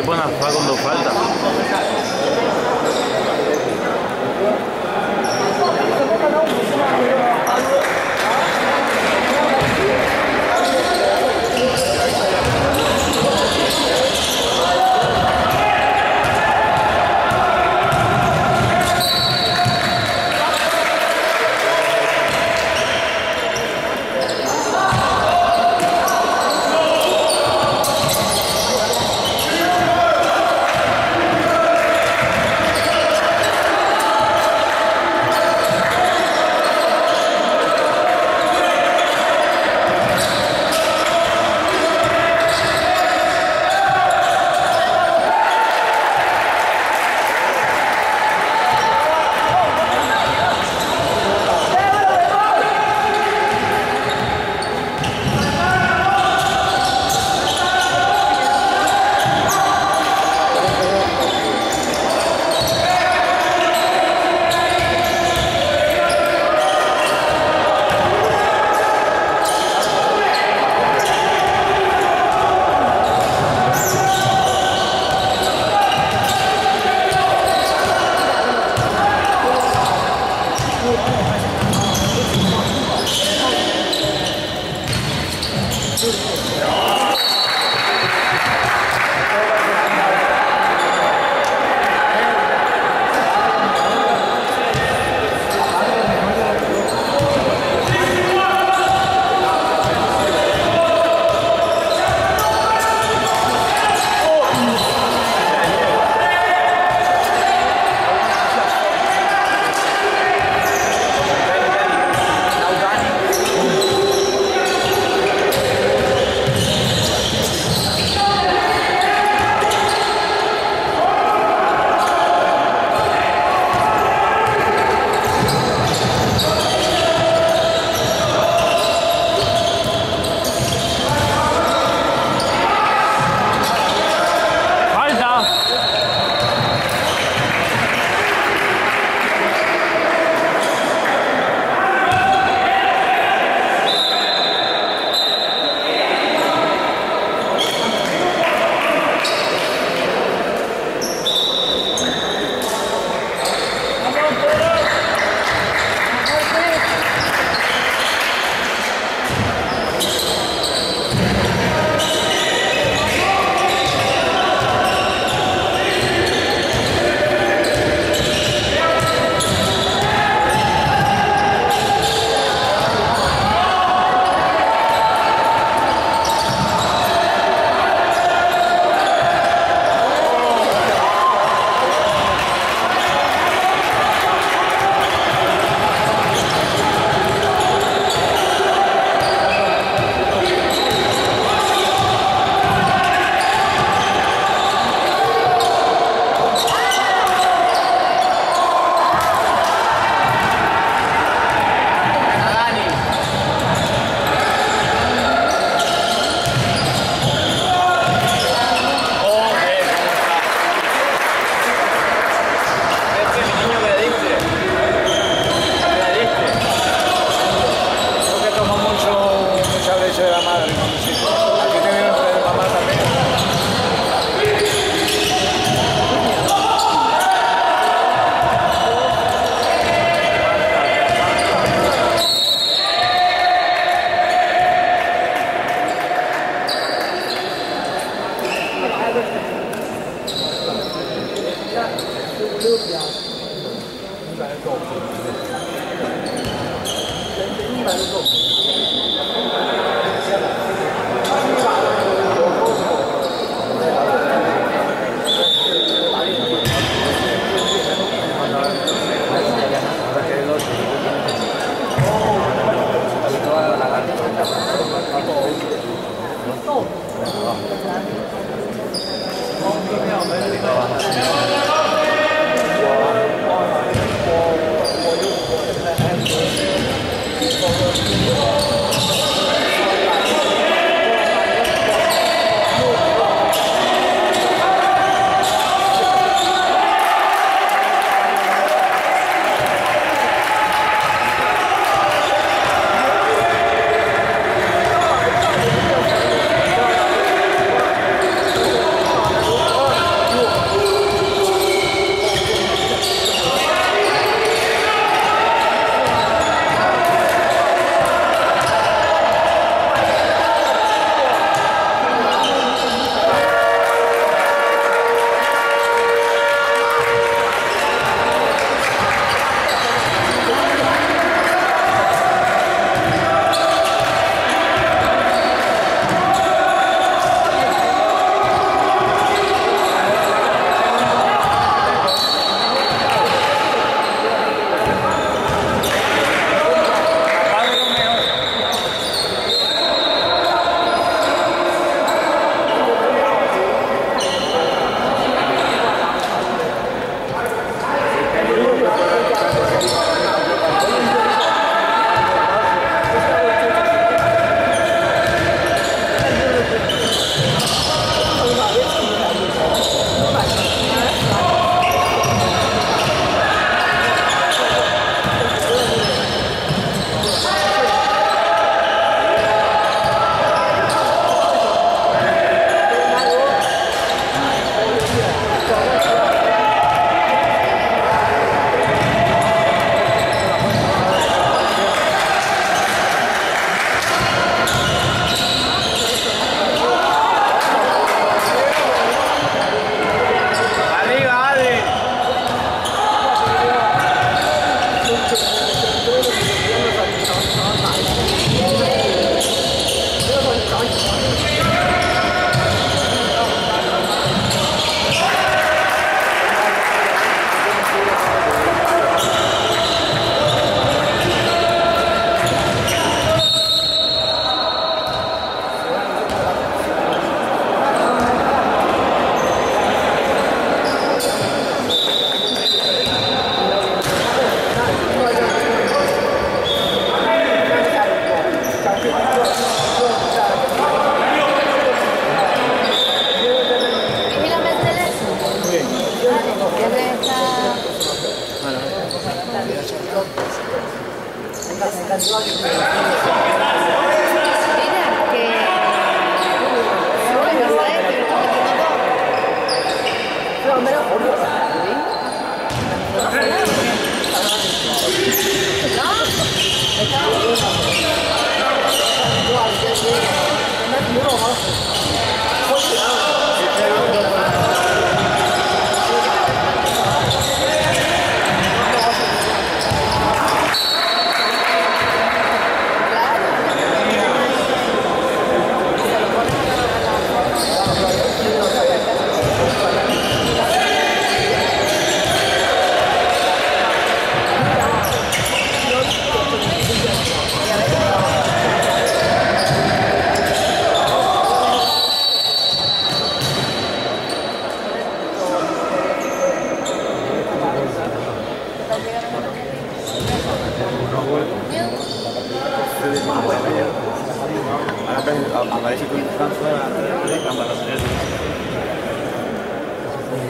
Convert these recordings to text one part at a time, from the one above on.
¡Qué buena suave cuando falta! Thank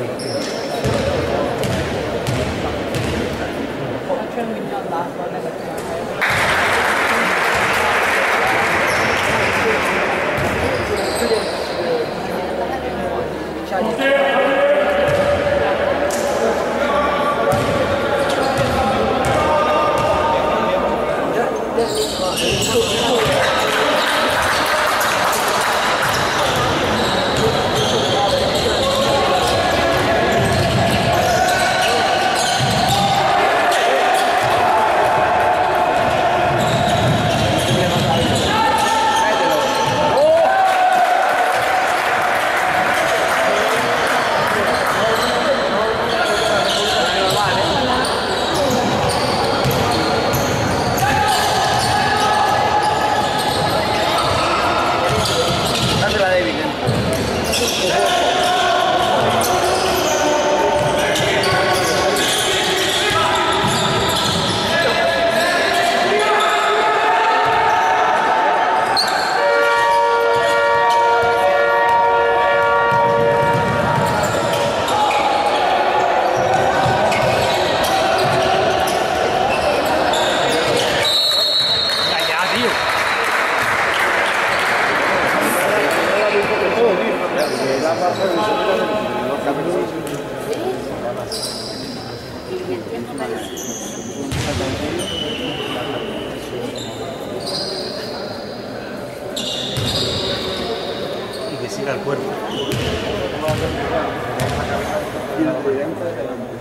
Thank you. Y el